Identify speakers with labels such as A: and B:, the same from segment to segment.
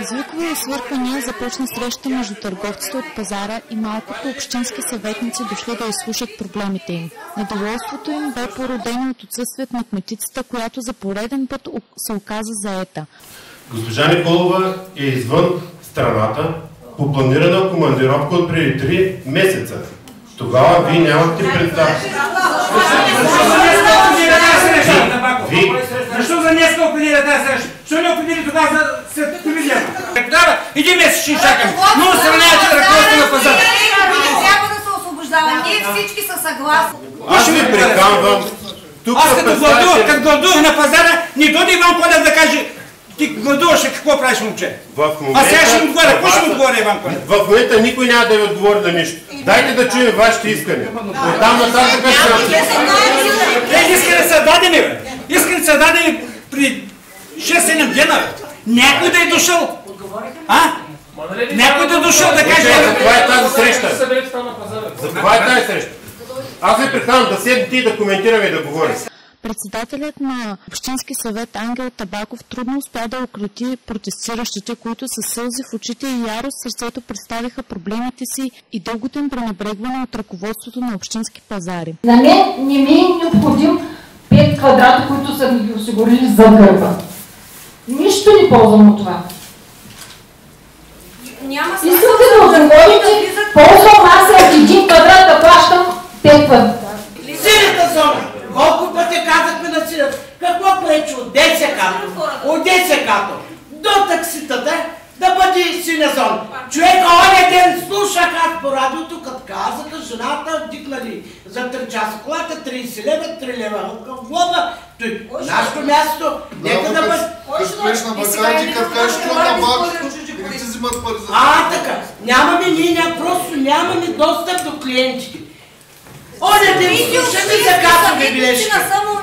A: Звукови освърквания започна среща между търговците от пазара и малкото общински съветници дошли да изслушат проблемите им. Недоволството им бе породено от отсъствието на кметицата, която за пореден път се оказа заета.
B: Госпожа Николова е извън страната по планирана командировка от преди 3 месеца. Тогава вие нямахте представа.
C: Защо за днес не определя тази среща? Защо не определи тогава за след телевизията? Тогава един месец ще чакаме. Но сравнявате ръководство на пазара.
D: Трябва да се освобождава. Ние всички са съгласни.
B: Аз ви приканвам.
C: Аз като гладувах, като гладувах на пазара, не дойде Иван Колев да каже ти гладуваш, какво правиш, момче?
B: В момента,
C: А сега ще му отговоря. Какво ще му отговоря, Иван Колев?
B: В момента никой няма да ви отговори на нищо. Дайте да чуем вашите искания. Оттам нататък ще...
C: Те искали са дадени, бе. Искали са дадени при 6-7 дена. Някой да е дошъл. А? Някой да е дошъл да каже...
B: За това е тази среща. За това е тази среща. Аз ви приканвам да седнете и да коментираме и да говорим.
A: Председателят на Общински съвет Ангел Табаков трудно успя да укроти протестиращите, които със сълзи в очите и ярост сърцето представиха проблемите си и дългото им пренебрегване от ръководството на общински пазари.
E: На мен не ми е необходим 5 квадрата, които са ми ги осигурили за гърба. Нищо не ползвам от това.
D: Няма
E: Искате да отговорите, ползвам аз от 1 квадрат да плащам 5 квадрата.
F: Синята зона! Колко пъти казахме на синята? Какво пречи от ДСК-то? От ДСК-то до такситата да бъде синя зона. Човек оня ден слушах аз по радиото, като казаха, жената вдигнали за 3 часа колата, 30 лева, 3 лева глоба. Той, нашето място, нека да бъде...
G: Стоиш на баканти, като кажеш, що на бак, или ти взимат пари за
F: А, така. Нямаме ние, ня, просто нямаме достъп до клиентите. Оня ден слушаме за касови бележки.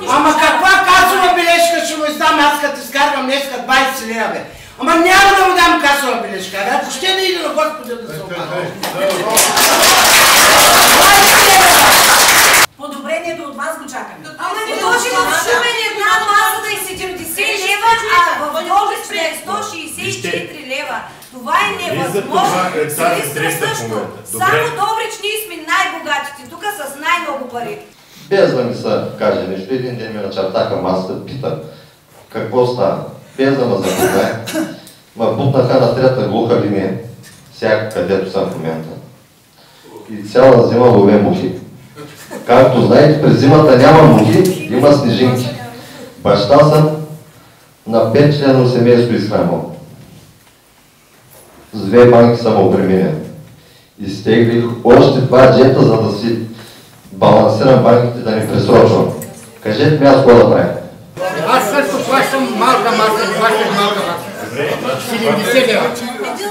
F: Ама каква касова бележка ще му издам аз като изкарвам днеска 20 лева, бе? Ама няма да му дам касова бележка, бе? Ако ще не иде на Господа да се обада.
D: Подобрението от вас го чакаме. Ама не може в Шумен една маса да е 70 лева, а в Добрич е 164 лева. Това е невъзможно.
B: това е в
D: също. Само Добрич ние сме най-богатите. Тук с най-много пари.
H: Без да ми се каже нещо, един ден ми начертаха масата, пита какво става. Без да ме запознае, ме бутнаха на трета глуха линия, всяка където съм в момента. И цяла зима лове мухи. Както знаете, през зимата няма мухи, има снежинки. Баща съм на 5 члено семейство изхранвам. С две банки съм обременен. Изтеглих още два джета, за да си балансирам банките да не пресрочвам. Кажете ми аз какво да правя.
C: Аз също плащам малка маса, плащам малка маса. 70 лева.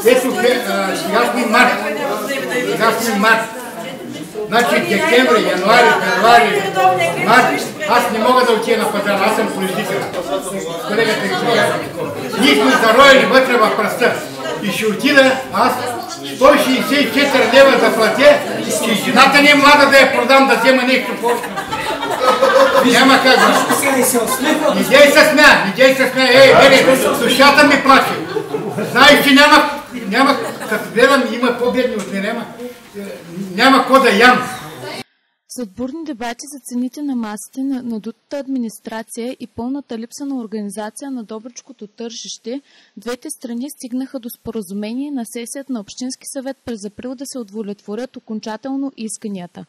C: Ето, сега сме март. Сега сме март. Значи декември, януари, февруари, март, аз не мога да отида на пазара, аз съм производител. Колегата ги казва. Ние сме зароили вътре в пръста. И ще отида аз 164 лева да платя, че жената не е млада да я продам да взема нещо повече. Няма как. Не дей се смя, не се смя. Ей, ей, душата ми плаче. Знаеш, че няма, няма, като гледам, има по-бедни от мен, няма, няма ко да ям.
A: След бурни дебати за цените на масите, на надутата администрация и пълната липса на организация на Добричкото тържище, двете страни стигнаха до споразумение на сесията на Общински съвет през април да се удовлетворят окончателно исканията.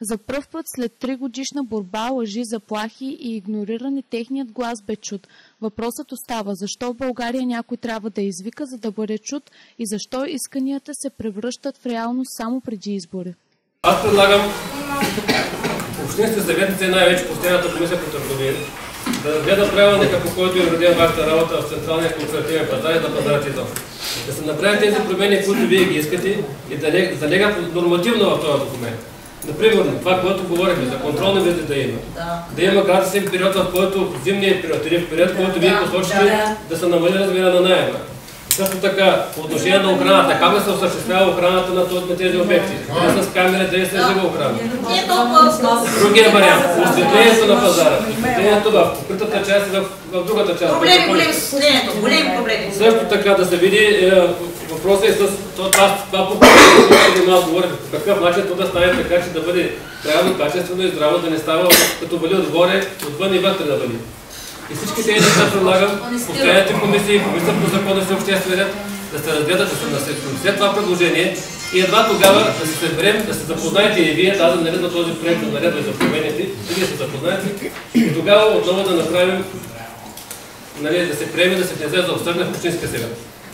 A: За пръв път след три годишна борба, лъжи, заплахи и игнориране техният глас бе чут. Въпросът остава защо в България някой трябва да извика, за да бъде чут и защо исканията се превръщат в реалност само преди избори.
I: Аз предлагам общинските съветници, най-вече постоянната комисия по търговия, да разгледа правилника, по който е уреден вашата работа в Централния кооперативен пазар и да пазарите изобщо. Да се направят тези промени, които вие ги искате и да залегат нормативно в този документ. Например, това, което говорихме, за контролни визи да има. Да има гратисен период, в който зимният период или в период, който вие посочите да се намали размера на найема. Също така, по отношение на охраната, как да се осъществява охраната на, този- на тези обекти? Дали с камера, дали с жива охрана?
D: Толкова
I: Другия вариант, осветлението на пазара, осветлението в покритата част и в, в другата част.
D: Проблеми, големи с осветлението, големи проблеми.
I: Също така да се види е, въпросът е с то, това, това по преди малко говорих, по какъв начин то да стане така, че да бъде правилно, качествено и здраво, да не става като вали отгоре, отвън и вътре да вали. И всички тези неща предлагам, постоянните комисии, комисията по закона и обществен ред, да се разгледат, да се насетят след това предложение и едва тогава да се съберем, да се запознаете и вие, да, да наред на този проект на наредба и за промените, да вие се запознаете и тогава отново да направим нали, да се приеме да се внесе за обсъждане в Общинска сега.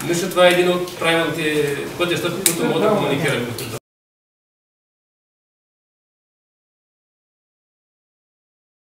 I: Мисля, това е един от правилните пътища, които мога да комуникирам.